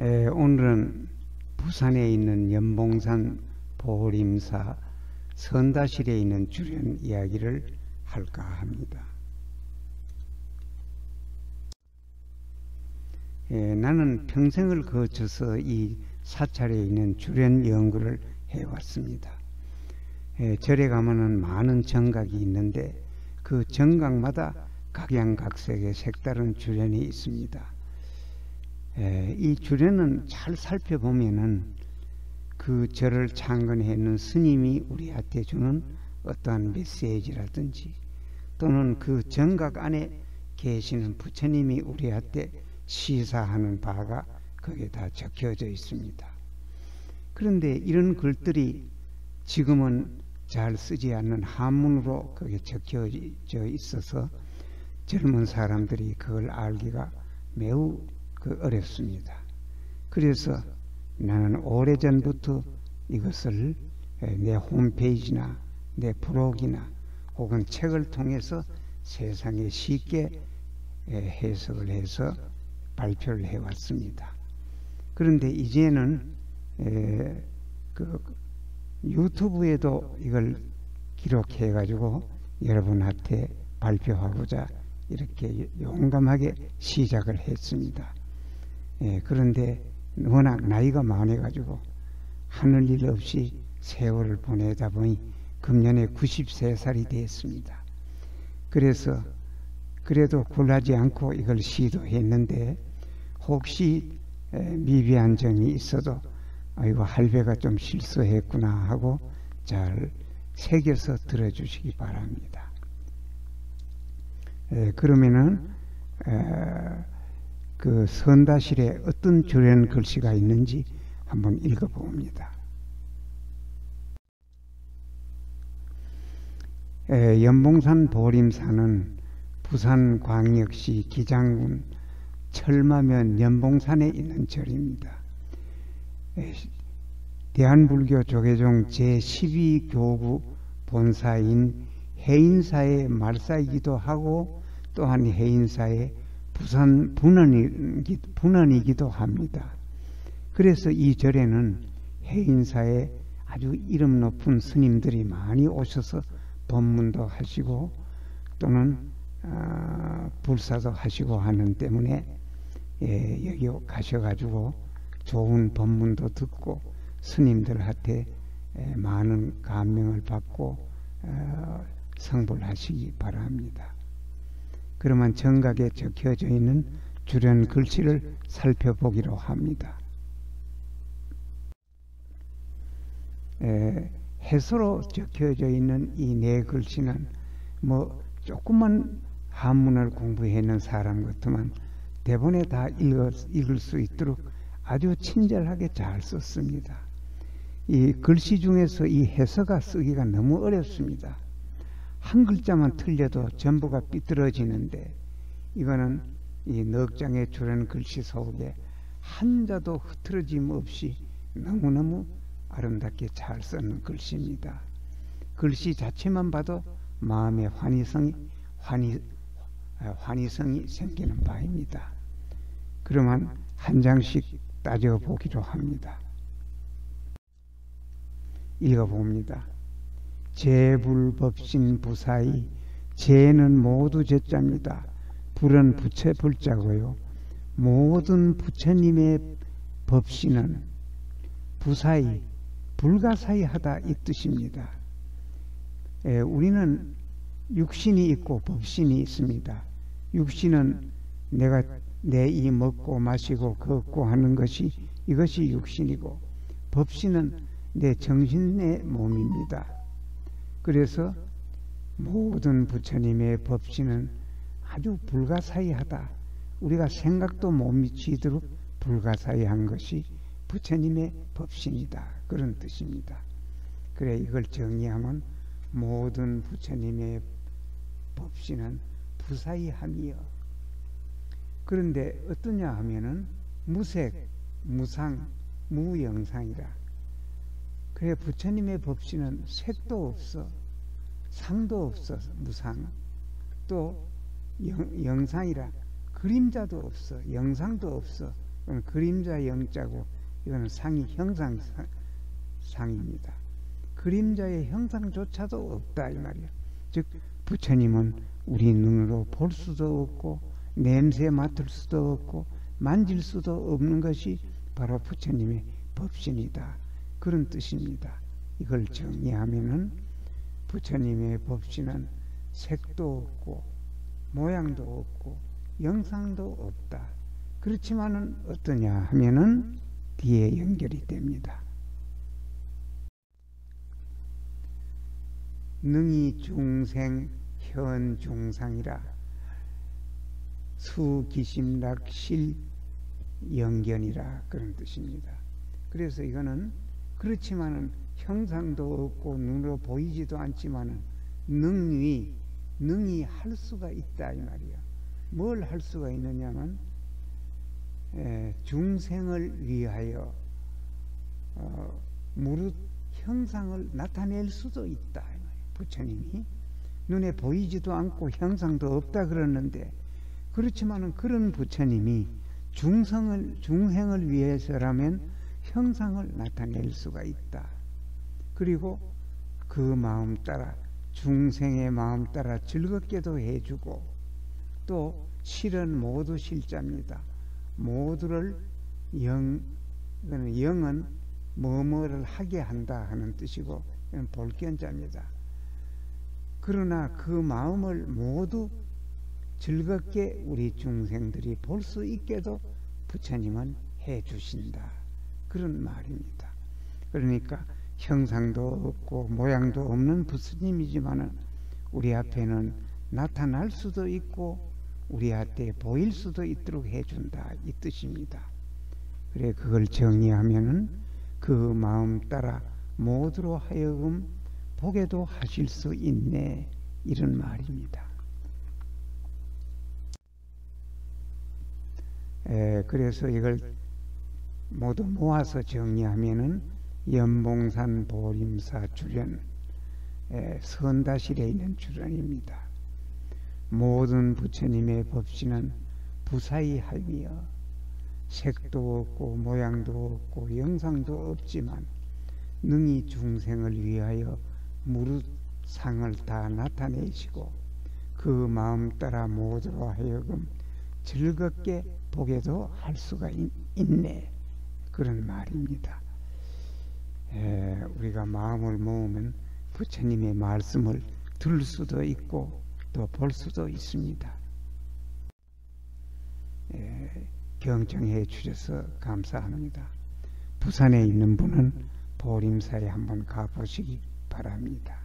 에, 오늘은 부산에 있는 연봉산 보림사 선다실에 있는 주련 이야기를 할까 합니다. 에, 나는 평생을 거쳐서 이 사찰에 있는 주련 연구를 해왔습니다. 에, 절에 가면은 많은 정각이 있는데 그 정각마다 각양각색의 색다른 주련이 있습니다. 에, 이 주례는 잘 살펴보면은 그 절을 창건해 있는 스님이 우리한테 주는 어떠한 메시지라든지 또는 그 정각 안에 계시는 부처님이 우리한테 시사하는 바가 거기에 다 적혀져 있습니다. 그런데 이런 글들이 지금은 잘 쓰지 않는 한문으로 거기에 적혀져 있어서 젊은 사람들이 그걸 알기가 매우 그 어렵습니다. 그래서 나는 오래전부터 이것을 내 홈페이지나 내 블로그나 혹은 책을 통해서 세상에 쉽게 해석을 해서 발표를 해왔습니다. 그런데 이제는 그 유튜브에도 이걸 기록해 가지고 여러분한테 발표하고자 이렇게 용감하게 시작을 했습니다. 예, 그런데 워낙 나이가 많아가지고 하늘 일 없이 세월을 보내다 보니 금년에 93살이 되었습니다. 그래서 그래도 굴하지 않고 이걸 시도했는데 혹시 미비한 점이 있어도 아이고 할배가 좀 실수했구나 하고 잘 새겨서 들어주시기 바랍니다. 에, 그러면은 에, 그 선다실에 어떤 주련 글씨가 있는지 한번 읽어봅니다. 에, 연봉산 보림산은 부산광역시 기장군 철마면 연봉산에 있는 절입니다. 에, 대한불교 조계종 제12교구 본사인 해인사의 말사이기도 하고 또한 해인사의 부산 분원이, 분원이기도 합니다. 그래서 이 절에는 해인사에 아주 이름 높은 스님들이 많이 오셔서 법문도 하시고 또는 어, 불사도 하시고 하는 때문에 예, 여기 가셔가지고 좋은 법문도 듣고 스님들한테 예, 많은 감명을 받고 어, 성불하시기 바랍니다. 그러면 정각에 적혀져 있는 주련 글씨를 살펴보기로 합니다. 에, 해서로 적혀져 있는 이 네 글씨는 뭐 조금만 한문을 공부해 있는 사람 같으면 대본에 다 읽을, 읽을 수 있도록 아주 친절하게 잘 썼습니다. 이 글씨 중에서 이 해서가 쓰기가 너무 어렵습니다. 한 글자만 틀려도 전부가 삐뚤어지는데 이거는 이 넉장의 주는 글씨 속에 한자도 흐트러짐 없이 너무너무 아름답게 잘 쓰는 글씨입니다. 글씨 자체만 봐도 마음의 환희성이 환희, 환희성이 생기는 바입니다. 그러면 한 장씩 따져보기로 합니다. 읽어봅니다. 재불법신 부사이 재는 모두 제자입니다. 불은 부처 불자고요. 모든 부처님의 법신은 부사이 불가사의하다 이 뜻입니다. 에, 우리는 육신이 있고 법신이 있습니다. 육신은 내가 내 이 먹고 마시고 걷고 하는 것이 이것이 육신이고 법신은 내 정신의 몸입니다. 그래서 모든 부처님의 법신은 아주 불가사의하다. 우리가 생각도 못 미치도록 불가사의한 것이 부처님의 법신이다. 그런 뜻입니다. 그래 이걸 정리하면 모든 부처님의 법신은 부사의함이여. 그런데 어떠냐 하면은 무색, 무상, 무영상이라. 그래 부처님의 법신은 색도 없어, 상도 없어, 무상. 또 영, 영상이라 그림자도 없어, 영상도 없어, 그건 그림자 영자고 이거는 상이 형상 상입니다. 그림자의 형상조차도 없다 이 말이야. 즉 부처님은 우리 눈으로 볼 수도 없고 냄새 맡을 수도 없고 만질 수도 없는 것이 바로 부처님의 법신이다. 그런 뜻입니다. 이걸 정리하면은 부처님의 법신은 색도 없고 모양도 없고 영상도 없다. 그렇지만은 어떠냐 하면은 뒤에 연결이 됩니다. 능이 중생 현 중상이라 수기심락 실 영견이라 그런 뜻입니다. 그래서 이거는 그렇지만은 형상도 없고 눈으로 보이지도 않지만은 능이 능이 할 수가 있다 이 말이야. 뭘 할 수가 있느냐면 에, 중생을 위하여 어, 무릇 형상을 나타낼 수도 있다. 부처님이 눈에 보이지도 않고 형상도 없다 그러는데 그렇지만은 그런 부처님이 중성을 중생을 위해서라면 형상을 나타낼 수가 있다. 그리고 그 마음 따라 중생의 마음 따라 즐겁게도 해주고 또 실은 모두 실자입니다. 모두를 영, 영은 뭐뭐를 하게 한다 하는 뜻이고 볼견자입니다. 그러나 그 마음을 모두 즐겁게 우리 중생들이 볼 수 있게도 부처님은 해 주신다. 그런 말입니다. 그러니까 형상도 없고 모양도 없는 부처님이지만은 우리 앞에는 나타날 수도 있고 우리한테 보일 수도 있도록 해준다 이 뜻입니다. 그래 그걸 정리하면은 그 마음 따라 모두로 하여금 보게도 하실 수 있네 이런 말입니다. 에, 그래서 이걸 모두 모아서 정리하면은 연봉산 보림사 주련 에, 선다실에 있는 주련입니다. 모든 부처님의 법신은 부사이하며 색도 없고 모양도 없고 영상도 없지만 능히 중생을 위하여 무릇 상을 다 나타내시고 그 마음 따라 모두로 하여금 즐겁게 보게도 할 수가 있, 네 그런 말입니다. 에, 우리가 마음을 모으면 부처님의 말씀을 들을 수도 있고 또 볼 수도 있습니다. 에, 경청해 주셔서 감사합니다. 부산에 있는 분은 보림사에 한번 가보시기 바랍니다.